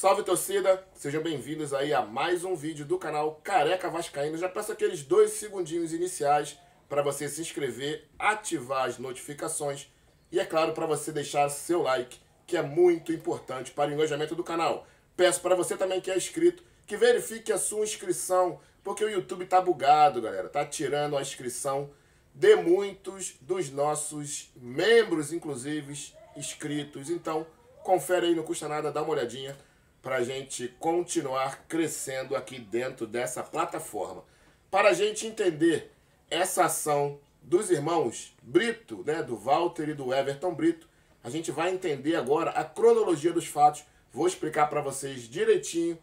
Salve torcida, sejam bem-vindos aí a mais um vídeo do canal Careca Vascaíno. Já peço aqueles dois segundinhos iniciais para você se inscrever, ativar as notificações e é claro para você deixar seu like, que é muito importante para o engajamento do canal. Peço para você também que é inscrito que verifique a sua inscrição, porque o YouTube tá bugado, galera, tá tirando a inscrição de muitos dos nossos membros, inclusive inscritos. Então, confere aí, não custa nada, dá uma olhadinha para a gente continuar crescendo aqui dentro dessa plataforma. Para a gente entender essa ação dos irmãos Brito, né, do Walter e do Everton Brito, a gente vai entender agora a cronologia dos fatos. Vou explicar para vocês direitinho,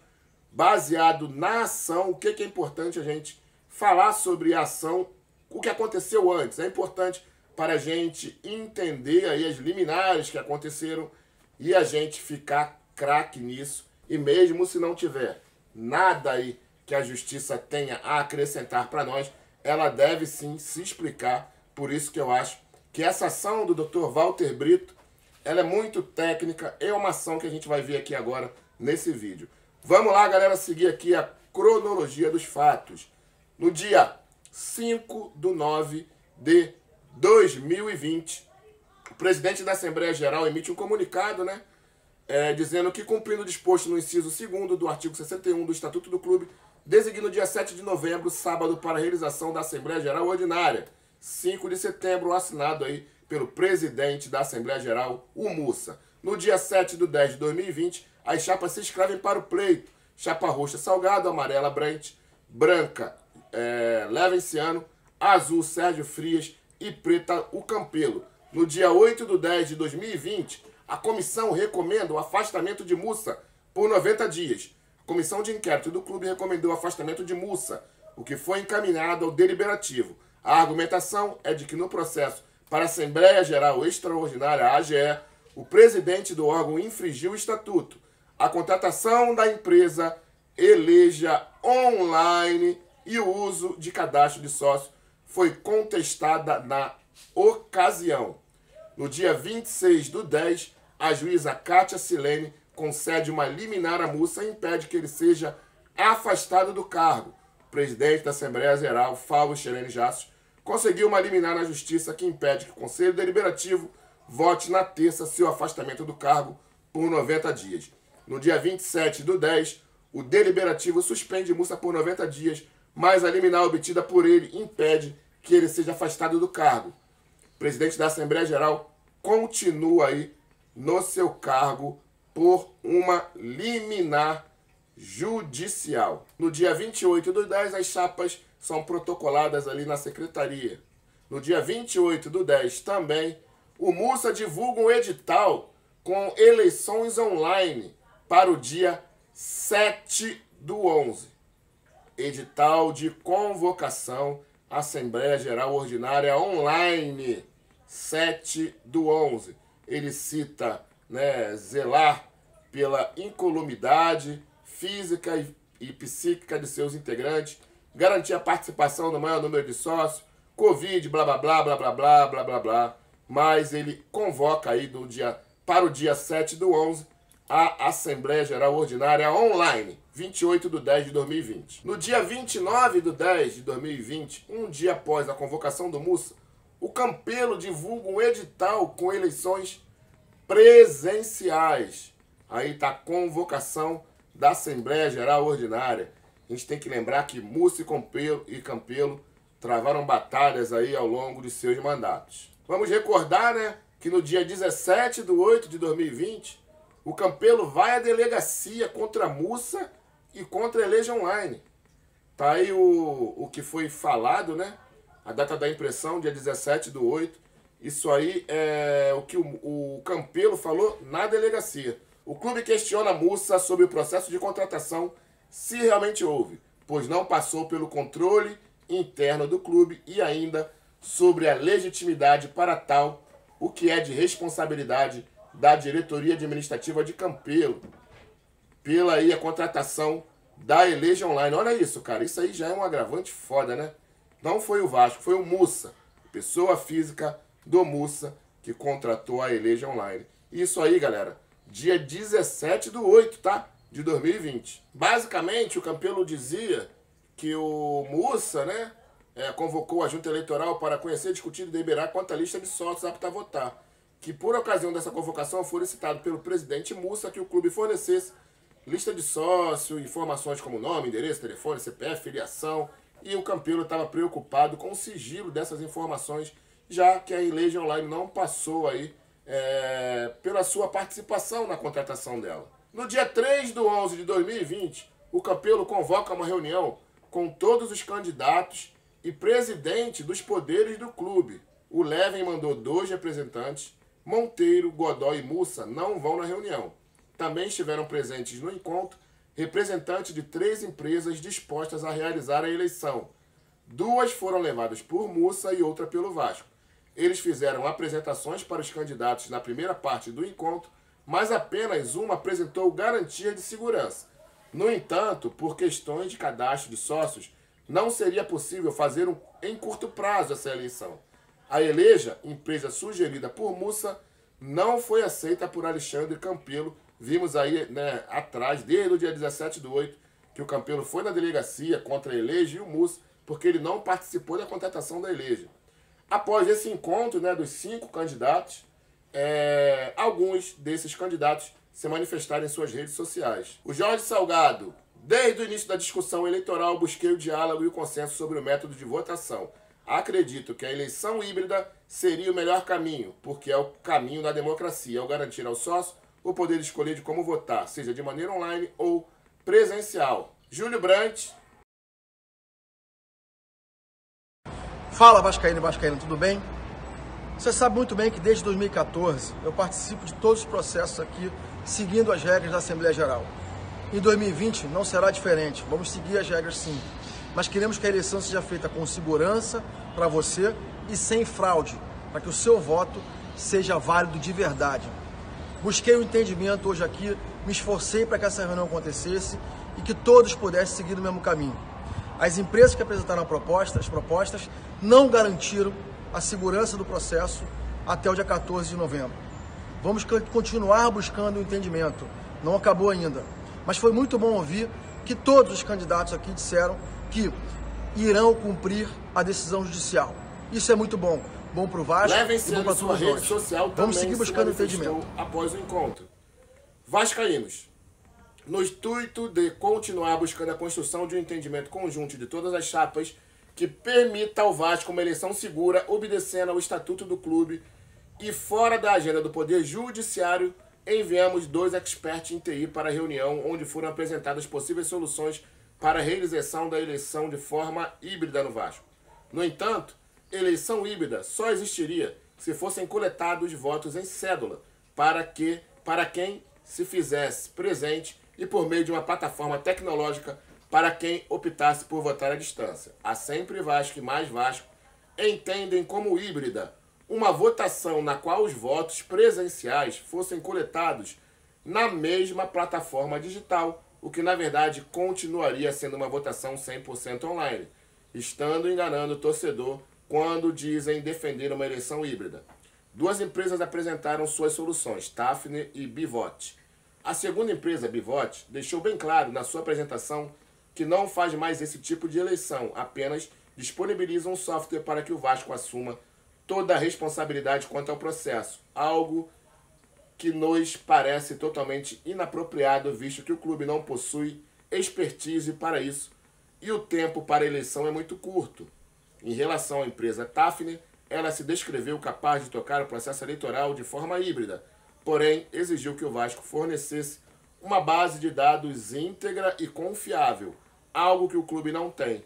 baseado na ação, o que, que é importante a gente falar sobre a ação, o que aconteceu antes. É importante para a gente entender aí as liminares que aconteceram e a gente ficar craque nisso e mesmo se não tiver nada aí que a justiça tenha a acrescentar para nós, ela deve sim se explicar. Por isso que eu acho que essa ação do Dr. Walter Brito, ela é muito técnica, é uma ação que a gente vai ver aqui agora nesse vídeo. Vamos lá, galera, seguir aqui a cronologia dos fatos. No dia 5 do 9 de 2020, o presidente da Assembleia Geral emite um comunicado, né? É, dizendo que, cumprindo o disposto no inciso 2 do artigo 61 do Estatuto do Clube, designa o dia 7 de novembro, sábado, para a realização da Assembleia Geral Ordinária. 5 de setembro, assinado aí pelo presidente da Assembleia Geral, o Mussa. No dia 7 de 10 de 2020, as chapas se inscrevem para o pleito. Chapa roxa Salgado, amarela Brent, branca é, Levenciano, azul Sérgio Frias e preta o Campelo. No dia 8 de 10 de 2020, a comissão recomenda o afastamento de Mussa por 90 dias. A comissão de inquérito do clube recomendou o afastamento de Mussa, o que foi encaminhado ao deliberativo. A argumentação é de que no processo para a Assembleia Geral Extraordinária, AGE, o presidente do órgão infringiu o estatuto. A contratação da empresa eleja online e o uso de cadastro de sócio foi contestada na ocasião. No dia 26 do 10, a juíza Kátia Silene concede uma liminar à Mussa e impede que ele seja afastado do cargo. O presidente da Assembleia Geral, Fábio Xerene Jassos, conseguiu uma liminar na justiça que impede que o Conselho Deliberativo vote na terça seu afastamento do cargo por 90 dias. No dia 27 do 10, o Deliberativo suspende Mussa por 90 dias, mas a liminar obtida por ele impede que ele seja afastado do cargo. O presidente da Assembleia Geral continua aí no seu cargo por uma liminar judicial. No dia 28 do 10, as chapas são protocoladas ali na secretaria. No dia 28 do 10 também, o Mussa divulga um edital com eleições online para o dia 7 do 11. Edital de convocação Assembleia Geral Ordinária online, 7 do 11 ele cita né, zelar pela incolumidade física e, e psíquica de seus integrantes, garantir a participação do maior número de sócios, Covid, blá blá blá blá blá blá blá blá blá. Mas ele convoca aí do dia, para o dia 7 do 11 a Assembleia Geral Ordinária online, 28 de 10 de 2020. No dia 29 de 10 de 2020, um dia após a convocação do Mussa, o Campelo divulga um edital com eleições presenciais. Aí está a convocação da Assembleia Geral Ordinária. A gente tem que lembrar que Múcio e Campelo travaram batalhas aí ao longo de seus mandatos. Vamos recordar, né, que no dia 17 de 8 de 2020, o Campelo vai à delegacia contra a Mussa e contra a Eleja Online. Tá aí o, o que foi falado, né? A data da impressão, dia 17 do 8. Isso aí é o que o, o Campelo falou na delegacia. O clube questiona a Mussa sobre o processo de contratação, se realmente houve, pois não passou pelo controle interno do clube e ainda sobre a legitimidade para tal, o que é de responsabilidade da diretoria administrativa de Campelo, pela aí a contratação da Eleja Online. Olha isso, cara, isso aí já é um agravante foda, né? Não foi o Vasco, foi o Mussa, pessoa física do Mussa, que contratou a Eleja Online. Isso aí, galera, dia 17 do 8, tá? de 2020. Basicamente, o Campelo dizia que o Mussa, né, é, convocou a junta eleitoral para conhecer, discutir e deliberar quanto à lista de sócios apta a votar. Que por ocasião dessa convocação foi citado pelo presidente Mussa que o clube fornecesse lista de sócio, informações como nome, endereço, telefone, CPF, filiação. E o Campelo estava preocupado com o sigilo dessas informações, já que a Elege Online não passou aí é, pela sua participação na contratação dela. No dia 3 de 11 de 2020, o Campelo convoca uma reunião com todos os candidatos e presidente dos poderes do clube. O Leven mandou dois representantes, Monteiro, Godoy e Mussa não vão na reunião. Também estiveram presentes no encontro representantes de três empresas dispostas a realizar a eleição. Duas foram levadas por Mussa e outra pelo Vasco. Eles fizeram apresentações para os candidatos na primeira parte do encontro, mas apenas uma apresentou garantia de segurança. No entanto, por questões de cadastro de sócios, não seria possível fazer um, em curto prazo essa eleição. A Eleja, empresa sugerida por Mussa, não foi aceita por Alexandre Campelo. Vimos aí né, atrás, desde o dia 17 do 8, que o Campelo foi na delegacia contra a Eleja e o Mussa, porque ele não participou da contratação da Eleja. Após esse encontro né, dos cinco candidatos, é, alguns desses candidatos se manifestaram em suas redes sociais. O Jorge Salgado, desde o início da discussão eleitoral, busquei o diálogo e o consenso sobre o método de votação. Acredito que a eleição híbrida seria o melhor caminho, porque é o caminho da democracia, ao garantir ao sócio o poder de escolher de como votar, seja de maneira online ou presencial. Júlio Brandt, Fala Vascaíno e tudo bem? Você sabe muito bem que desde 2014 eu participo de todos os processos aqui, seguindo as regras da Assembleia Geral. Em 2020 não será diferente, vamos seguir as regras sim. Mas queremos que a eleição seja feita com segurança para você e sem fraude, para que o seu voto seja válido de verdade. Busquei o um entendimento hoje aqui, me esforcei para que essa reunião acontecesse e que todos pudessem seguir o mesmo caminho. As empresas que apresentaram a proposta, as propostas não garantiram a segurança do processo até o dia 14 de novembro. Vamos continuar buscando o entendimento. Não acabou ainda. Mas foi muito bom ouvir que todos os candidatos aqui disseram que irão cumprir a decisão judicial. Isso é muito bom. Bom para o Vasco e bom para todos nós. Social Vamos seguir buscando entendimento. Após o encontro. Vascaínos, no intuito de continuar buscando a construção de um entendimento conjunto de todas as chapas que permita ao Vasco uma eleição segura, obedecendo ao estatuto do clube e fora da agenda do Poder Judiciário, enviamos dois experts em TI para a reunião, onde foram apresentadas possíveis soluções para a realização da eleição de forma híbrida no Vasco. No entanto, eleição híbrida só existiria se fossem coletados votos em cédula, para que para quem se fizesse presente e por meio de uma plataforma tecnológica para quem optasse por votar à distância. A Sempre Vasco e Mais Vasco entendem como híbrida uma votação na qual os votos presenciais fossem coletados na mesma plataforma digital, o que na verdade continuaria sendo uma votação 100% online, estando enganando o torcedor quando dizem defender uma eleição híbrida. Duas empresas apresentaram suas soluções, Tafne e Bivote. A segunda empresa, Bivote, deixou bem claro na sua apresentação que não faz mais esse tipo de eleição, apenas disponibiliza um software para que o Vasco assuma toda a responsabilidade quanto ao processo, algo que nos parece totalmente inapropriado, visto que o clube não possui expertise para isso e o tempo para a eleição é muito curto. Em relação à empresa Tafne, ela se descreveu capaz de tocar o processo eleitoral de forma híbrida, porém exigiu que o Vasco fornecesse uma base de dados íntegra e confiável, algo que o clube não tem.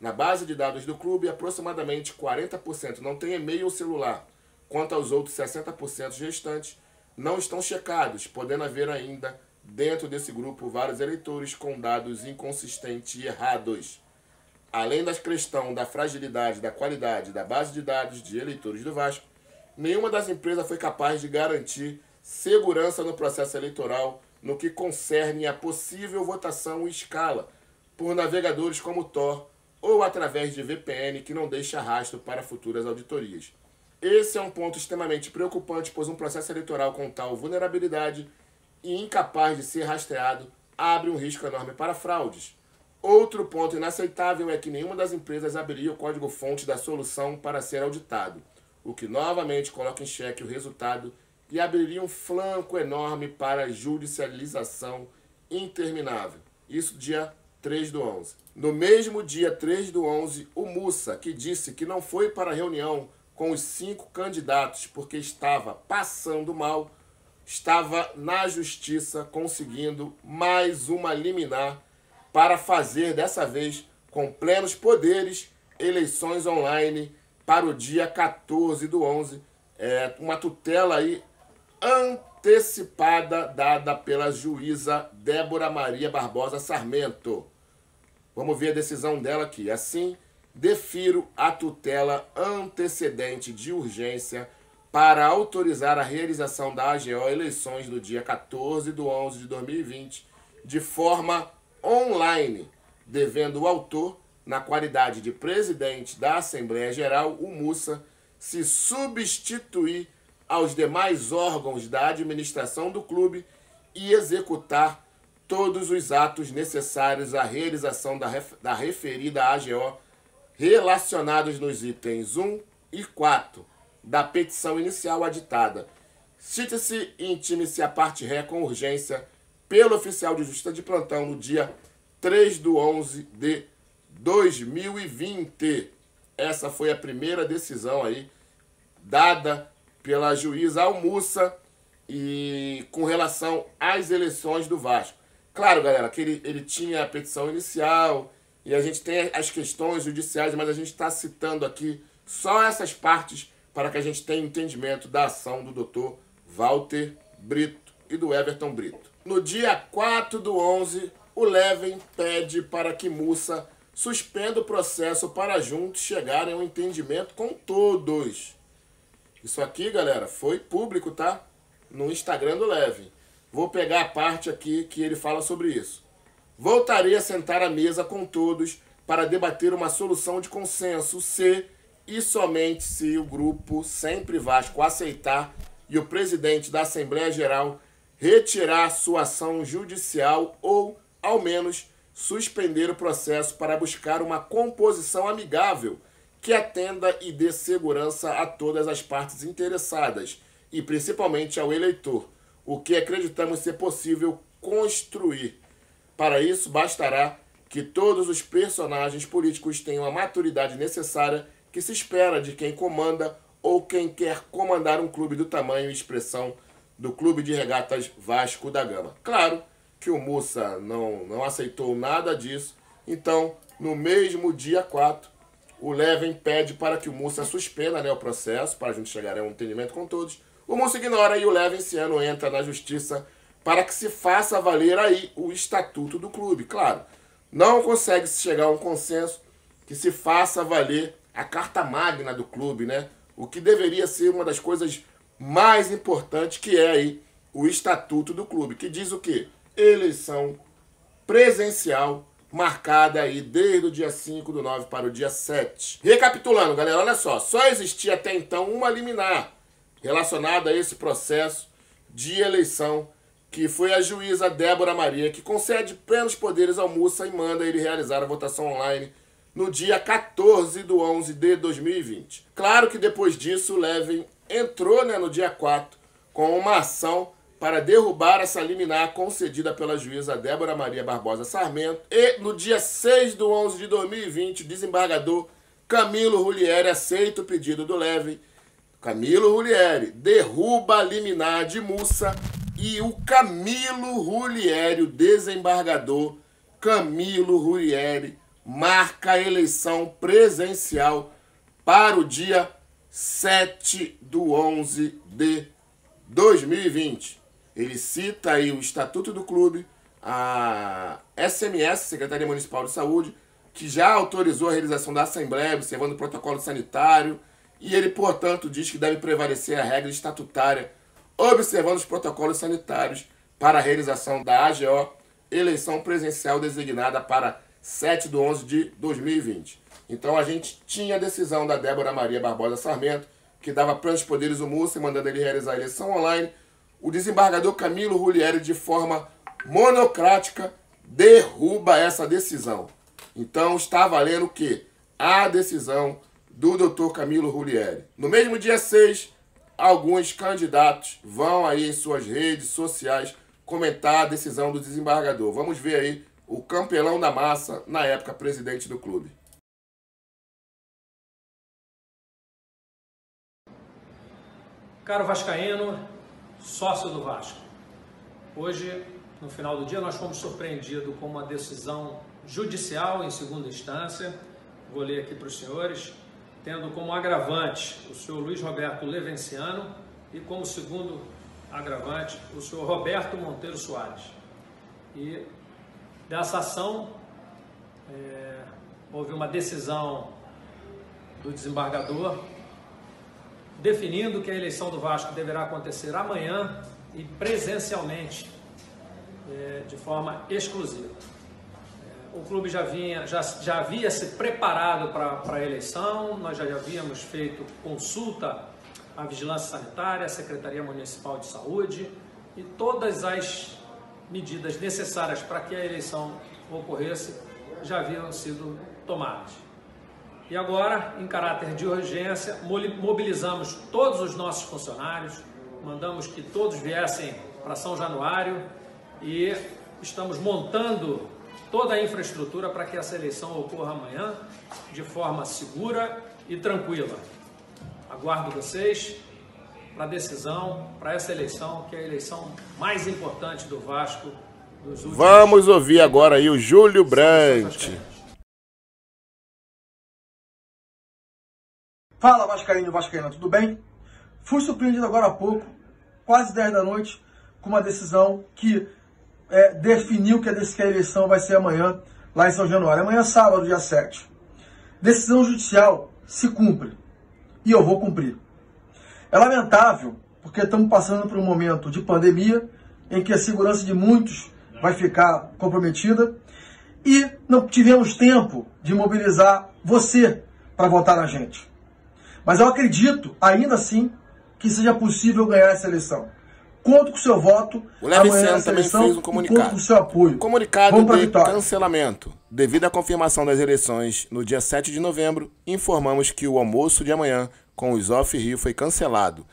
Na base de dados do clube, aproximadamente 40% não tem e-mail ou celular, quanto aos outros 60% restantes não estão checados, podendo haver ainda dentro desse grupo vários eleitores com dados inconsistentes e errados. Além da questão da fragilidade da qualidade da base de dados de eleitores do Vasco, nenhuma das empresas foi capaz de garantir segurança no processo eleitoral no que concerne a possível votação em escala por navegadores como Tor ou através de VPN que não deixa rastro para futuras auditorias. Esse é um ponto extremamente preocupante, pois um processo eleitoral com tal vulnerabilidade e incapaz de ser rastreado abre um risco enorme para fraudes. Outro ponto inaceitável é que nenhuma das empresas abriria o código-fonte da solução para ser auditado, o que novamente coloca em xeque o resultado e abriria um flanco enorme para judicialização interminável. Isso dia 3 do 11. No mesmo dia 3 do 11, o Mussa, que disse que não foi para a reunião com os cinco candidatos porque estava passando mal, estava na justiça conseguindo mais uma liminar para fazer dessa vez com plenos poderes eleições online para o dia 14 do 11, é, uma tutela aí antecipada dada pela juíza Débora Maria Barbosa Sarmento. Vamos ver a decisão dela aqui. Assim, defiro a tutela antecedente de urgência para autorizar a realização da AGO eleições do dia 14 de 11 de 2020 de forma online, devendo o autor, na qualidade de presidente da Assembleia Geral, o Mussa, se substituir aos demais órgãos da administração do clube e executar todos os atos necessários à realização da, ref da referida AGO relacionados nos itens 1 e 4 da petição inicial aditada. Cite-se e intime-se a parte ré com urgência pelo oficial de justiça de plantão no dia 3 do 11 de 2020. Essa foi a primeira decisão aí dada pela juíza Almussa e com relação às eleições do Vasco. Claro, galera, que ele, ele tinha a petição inicial, e a gente tem as questões judiciais, mas a gente está citando aqui só essas partes para que a gente tenha entendimento da ação do doutor Walter Brito e do Everton Brito. No dia 4 do 11, o Leven pede para que Mussa suspenda o processo para juntos chegarem a um entendimento com todos. Isso aqui, galera, foi público, tá? No Instagram do Leven. Vou pegar a parte aqui que ele fala sobre isso. Voltarei a sentar à mesa com todos para debater uma solução de consenso se e somente se o grupo Sempre Vasco aceitar e o presidente da Assembleia Geral retirar sua ação judicial ou, ao menos, suspender o processo para buscar uma composição amigável que atenda e dê segurança a todas as partes interessadas e principalmente ao eleitor, o que acreditamos ser possível construir. Para isso, bastará que todos os personagens políticos tenham a maturidade necessária que se espera de quem comanda ou quem quer comandar um clube do tamanho e expressão do Clube de Regatas Vasco da Gama. Claro que o Mussa não, não aceitou nada disso, então, no mesmo dia 4, o Leven pede para que o Mussa suspenda né, o processo, para a gente chegar a um entendimento com todos. O Mussa ignora e o Leven, esse ano, entra na justiça para que se faça valer aí o estatuto do clube. Claro, não consegue se chegar a um consenso que se faça valer a carta magna do clube, né? O que deveria ser uma das coisas mais importantes que é aí o estatuto do clube, que diz o quê? Eleição presencial marcada aí desde o dia 5 do 9 para o dia 7. Recapitulando, galera, olha só, só existia até então uma liminar relacionada a esse processo de eleição que foi a juíza Débora Maria, que concede plenos poderes ao Mussa e manda ele realizar a votação online no dia 14 de 11 de 2020. Claro que depois disso, o Levin entrou né, no dia 4 com uma ação para derrubar essa liminar concedida pela juíza Débora Maria Barbosa Sarmento. E no dia 6 de 11 de 2020, o desembargador Camilo Rulieri aceita o pedido do Levin. Camilo Rulieri derruba a liminar de Mussa e o Camilo Rulieri, o desembargador Camilo Rulieri, marca a eleição presencial para o dia 7 do 11 de 2020. Ele cita aí o Estatuto do Clube, a SMS, Secretaria Municipal de Saúde, que já autorizou a realização da Assembleia, observando o protocolo sanitário, e ele, portanto, diz que deve prevalecer a regra estatutária observando os protocolos sanitários para a realização da AGO, eleição presencial designada para 7 de 11 de 2020. Então a gente tinha a decisão da Débora Maria Barbosa Sarmento, que dava plenos poderes ao Múcio, mandando ele realizar a eleição online. O desembargador Camilo Rulieri, de forma monocrática derruba essa decisão. Então está valendo o quê? A decisão do Dr. Camilo Rulieri. No mesmo dia 6, alguns candidatos vão aí em suas redes sociais comentar a decisão do desembargador. Vamos ver aí o campelão da massa, na época presidente do clube. Caro Vascaíno, sócio do Vasco. Hoje, no final do dia, nós fomos surpreendidos com uma decisão judicial em segunda instância. Vou ler aqui para os senhores, tendo como agravante o senhor Luiz Roberto Levenciano e como segundo agravante o senhor Roberto Monteiro Soares. E dessa ação é, houve uma decisão do desembargador definindo que a eleição do Vasco deverá acontecer amanhã e presencialmente, é, de forma exclusiva. É, o clube já, vinha, já, já havia se preparado para a eleição, nós já havíamos feito consulta à Vigilância Sanitária, à Secretaria Municipal de Saúde e todas as medidas necessárias para que a eleição ocorresse já haviam sido tomadas. E agora, em caráter de urgência, mobilizamos todos os nossos funcionários, mandamos que todos viessem para São Januário e estamos montando toda a infraestrutura para que essa eleição ocorra amanhã de forma segura e tranquila. Aguardo vocês para a decisão, para essa eleição, que é a eleição mais importante do Vasco dos últimos Vamos ouvir agora aí o Júlio Brandt. Fala Vascaíno Vascaína, tudo bem? Fui surpreendido agora há pouco, quase 10 da noite, com uma decisão que é, definiu que a, que a eleição vai ser amanhã, lá em São Januário. Amanhã, sábado, dia 7. Decisão judicial se cumpre. E eu vou cumprir. É lamentável, porque estamos passando por um momento de pandemia, em que a segurança de muitos vai ficar comprometida, e não tivemos tempo de mobilizar você para votar na gente. Mas eu acredito, ainda assim, que seja possível ganhar essa eleição. Conto com o seu voto. O Leviciano também fez um comunicado. Conto com o seu apoio. Comunicado de cancelamento. Devido à confirmação das eleições no dia 7 de novembro, informamos que o almoço de amanhã com os Off Rio foi cancelado.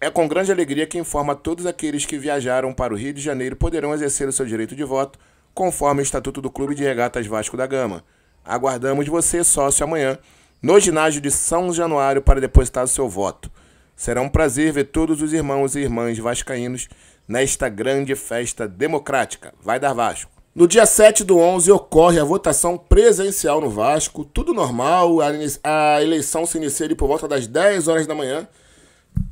É com grande alegria que informa todos aqueles que viajaram para o Rio de Janeiro poderão exercer o seu direito de voto, conforme o Estatuto do Clube de Regatas Vasco da Gama. Aguardamos você, sócio, amanhã no ginásio de São Januário para depositar o seu voto. Será um prazer ver todos os irmãos e irmãs vascaínos nesta grande festa democrática. Vai dar Vasco. No dia 7 do 11 ocorre a votação presencial no Vasco, tudo normal, a eleição se inicia por volta das 10 horas da manhã.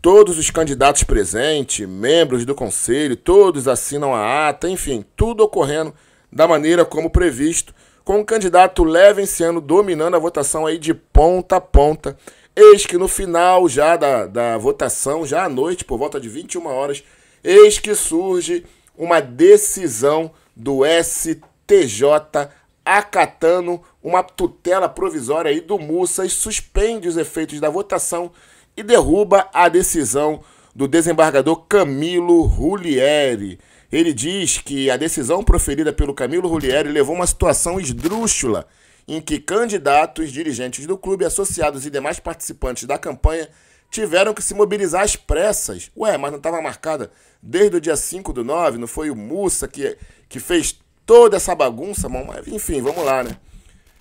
Todos os candidatos presentes, membros do conselho, todos assinam a ata, enfim, tudo ocorrendo da maneira como previsto com o candidato Levenciano dominando a votação aí de ponta a ponta. Eis que no final já da, da votação, já à noite, por volta de 21 horas, eis que surge uma decisão do STJ acatando uma tutela provisória aí do Mussa e suspende os efeitos da votação e derruba a decisão do desembargador Camilo Rulieri. Ele diz que a decisão proferida pelo Camilo Rulieri levou a uma situação esdrúxula em que candidatos, dirigentes do clube, associados e demais participantes da campanha tiveram que se mobilizar às pressas. Ué, mas não estava marcada desde o dia 5 do 9, não foi o Mussa que, que fez toda essa bagunça? Mas, enfim, vamos lá, né?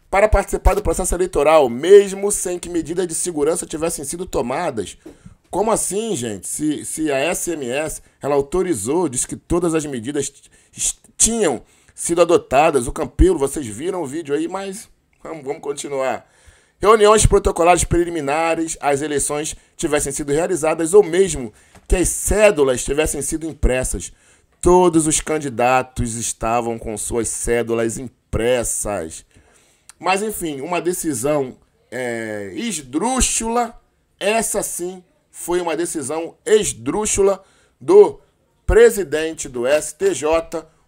Para participar do processo eleitoral, mesmo sem que medidas de segurança tivessem sido tomadas, como assim, gente? Se, se a SMS ela autorizou, disse que todas as medidas tinham sido adotadas, o Campelo, vocês viram o vídeo aí, mas vamos, vamos continuar. Reuniões protocolares preliminares às eleições tivessem sido realizadas ou mesmo que as cédulas tivessem sido impressas. Todos os candidatos estavam com suas cédulas impressas. Mas enfim, uma decisão é, esdrúxula, essa sim foi uma decisão esdrúxula do presidente do STJ,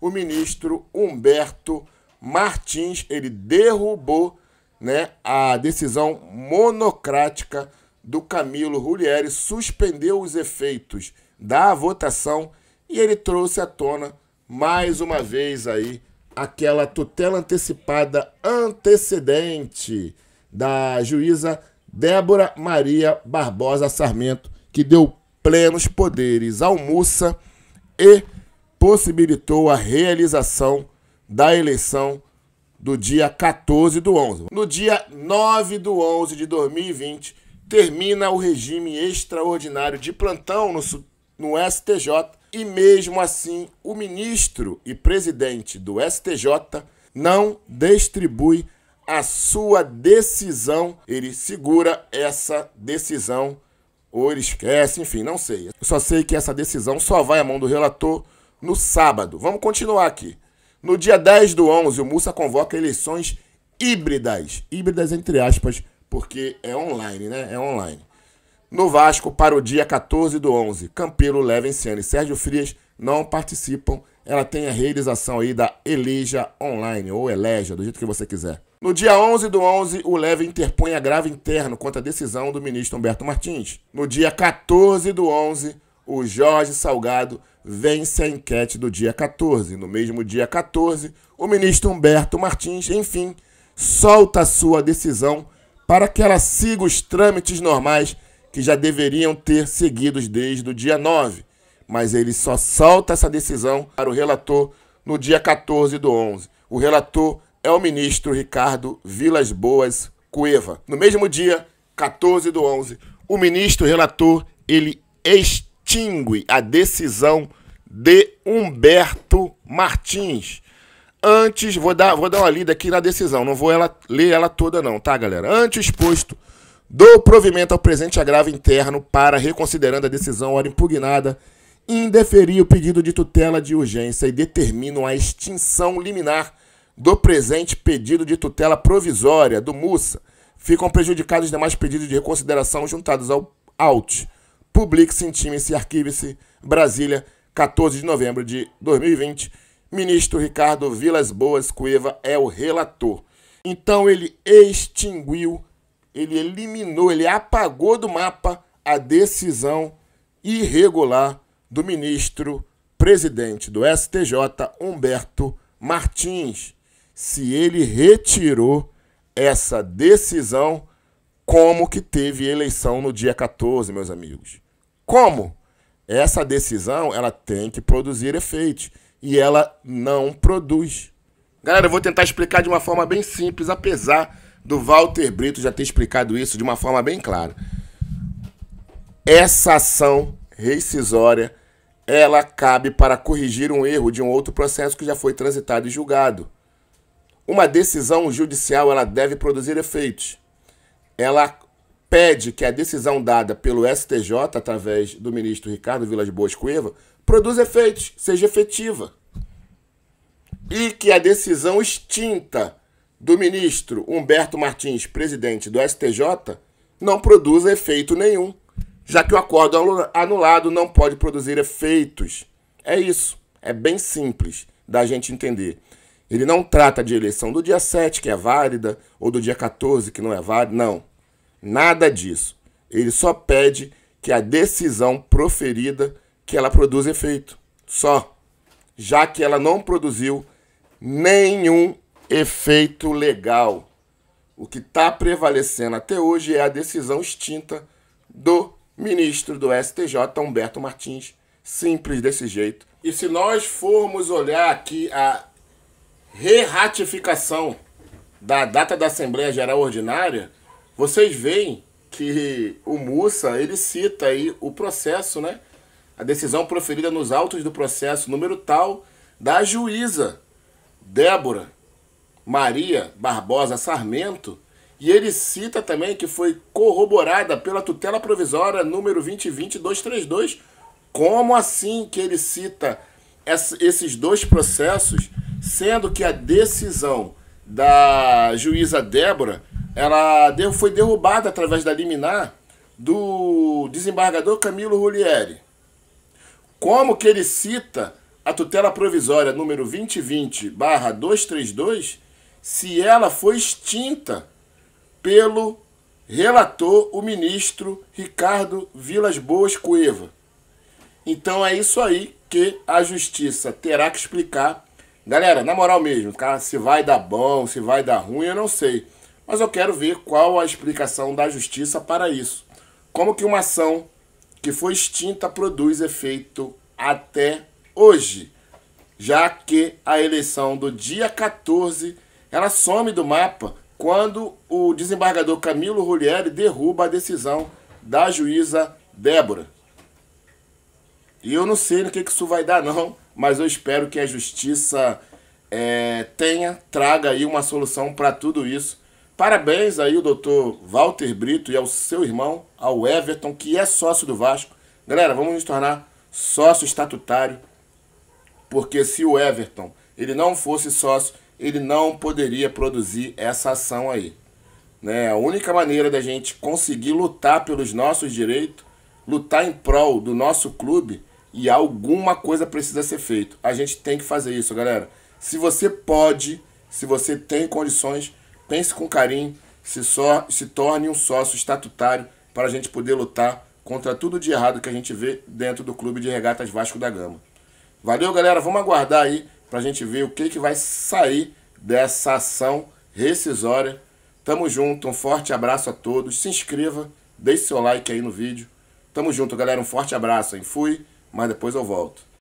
o ministro Humberto Martins. Ele derrubou né, a decisão monocrática do Camilo Rulieri, suspendeu os efeitos da votação e ele trouxe à tona mais uma vez aí aquela tutela antecipada antecedente da juíza Débora Maria Barbosa Sarmento, que deu plenos poderes ao Mussa e possibilitou a realização da eleição do dia 14 do 11. No dia 9 do 11 de 2020, termina o regime extraordinário de plantão no, no STJ e mesmo assim o ministro e presidente do STJ não distribui a sua decisão, ele segura essa decisão ou ele esquece, enfim, não sei. Eu só sei que essa decisão só vai à mão do relator no sábado. Vamos continuar aqui. No dia 10 do 11, o Mussa convoca eleições híbridas. Híbridas entre aspas, porque é online, né? É online. No Vasco, para o dia 14 do 11, Campelo, Levenciano e Sérgio Frias não participam. Ela tem a realização aí da Eleja Online, ou Eleja, do jeito que você quiser. No dia 11 do 11, o Leve interpõe agravo interno contra a decisão do ministro Humberto Martins. No dia 14 do 11, o Jorge Salgado vence a enquete do dia 14. No mesmo dia 14, o ministro Humberto Martins, enfim, solta a sua decisão para que ela siga os trâmites normais que já deveriam ter seguidos desde o dia 9. Mas ele só solta essa decisão para o relator no dia 14 do 11. O relator é o ministro Ricardo Vilas Boas Cueva. No mesmo dia, 14 do 11, o ministro relator ele extingue a decisão de Humberto Martins. Antes, vou dar, vou dar uma lida aqui na decisão, não vou ela, ler ela toda não, tá, galera? Antes exposto do provimento ao presente agravo interno para, reconsiderando a decisão ora impugnada, indeferir o pedido de tutela de urgência e determino a extinção liminar do presente pedido de tutela provisória do MUSA. Ficam prejudicados os demais pedidos de reconsideração juntados ao AUT. Publique-se, intime-se arquive-se. Brasília, 14 de novembro de 2020. Ministro Ricardo Vilas Boas Cueva é o relator. Então ele extinguiu, ele eliminou, ele apagou do mapa a decisão irregular do ministro presidente do STJ, Humberto Martins. Se ele retirou essa decisão, como que teve eleição no dia 14, meus amigos? Como? Essa decisão, ela tem que produzir efeitos e ela não produz. Galera, eu vou tentar explicar de uma forma bem simples, apesar do Walter Brito já ter explicado isso de uma forma bem clara. Essa ação rescisória, ela cabe para corrigir um erro de um outro processo que já foi transitado e julgado. Uma decisão judicial, ela deve produzir efeitos. Ela pede que a decisão dada pelo STJ, através do ministro Ricardo Vilas Boas Cueva, produza efeitos, seja efetiva. E que a decisão extinta do ministro Humberto Martins, presidente do STJ, não produza efeito nenhum, já que o acordo anulado não pode produzir efeitos. É isso. É bem simples da gente entender. Ele não trata de eleição do dia 7, que é válida, ou do dia 14, que não é válida. Não. Nada disso. Ele só pede que a decisão proferida que ela produza efeito. Só. Já que ela não produziu nenhum efeito legal. O que está prevalecendo até hoje é a decisão extinta do ministro do STJ, Humberto Martins. Simples desse jeito. E se nós formos olhar aqui a re-ratificação da data da Assembleia Geral Ordinária, vocês veem que o Mussa, ele cita aí o processo, né? A decisão proferida nos autos do processo, número tal, da juíza Débora Maria Barbosa Sarmento, e ele cita também que foi corroborada pela tutela provisória número 2020-232. Como assim que ele cita esses dois processos, sendo que a decisão da juíza Débora ela foi derrubada através da liminar do desembargador Camilo Rulieri. Como que ele cita a tutela provisória número 2020/232 se ela foi extinta pelo relator, o ministro Ricardo Vilas Boas Cueva. Então é isso aí que a justiça terá que explicar. Galera, na moral mesmo, cara, se vai dar bom, se vai dar ruim, eu não sei. Mas eu quero ver qual a explicação da justiça para isso. Como que uma ação que foi extinta produz efeito até hoje, já que a eleição do dia 14 ela some do mapa quando o desembargador Camilo Rulieri derruba a decisão da juíza Débora. E eu não sei no que, que isso vai dar não, mas eu espero que a justiça é, tenha, traga aí uma solução para tudo isso. Parabéns aí o doutor Walter Brito e ao seu irmão, ao Everton, que é sócio do Vasco. Galera, vamos nos tornar sócio estatutário, porque se o Everton ele não fosse sócio, ele não poderia produzir essa ação aí. Né? A única maneira da gente conseguir lutar pelos nossos direitos, lutar em prol do nosso clube, e alguma coisa precisa ser feita. A gente tem que fazer isso, galera. Se você pode, se você tem condições, pense com carinho, se, só, se torne um sócio estatutário para a gente poder lutar contra tudo de errado que a gente vê dentro do Clube de Regatas Vasco da Gama. Valeu, galera. Vamos aguardar aí para a gente ver o que, que vai sair dessa ação rescisória. Tamo junto, um forte abraço a todos. Se inscreva, deixe seu like aí no vídeo. Tamo junto, galera. Um forte abraço, hein? Fui mas depois eu volto.